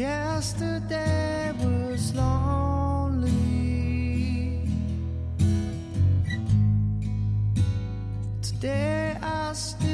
Yesterday was lonely. Today I still.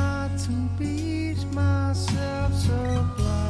hard to beat myself so blind.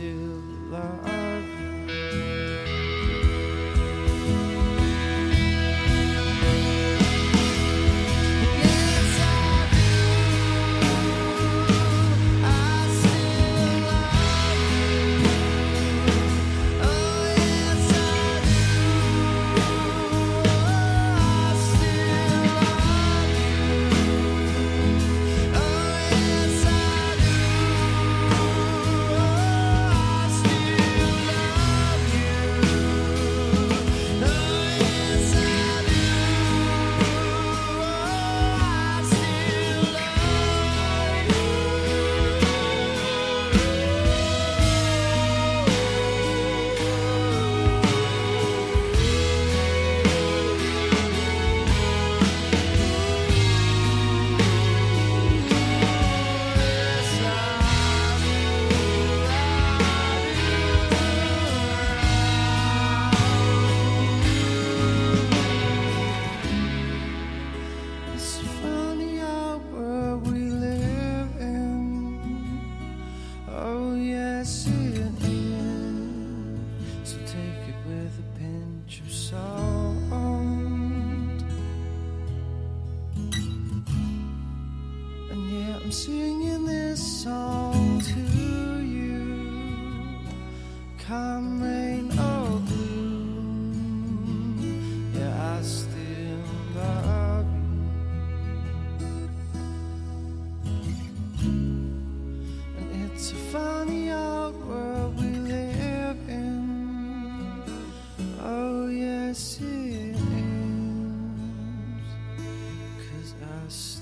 still love. So take it with a pinch of salt. And yeah, I'm singing this song to you, comrade. past.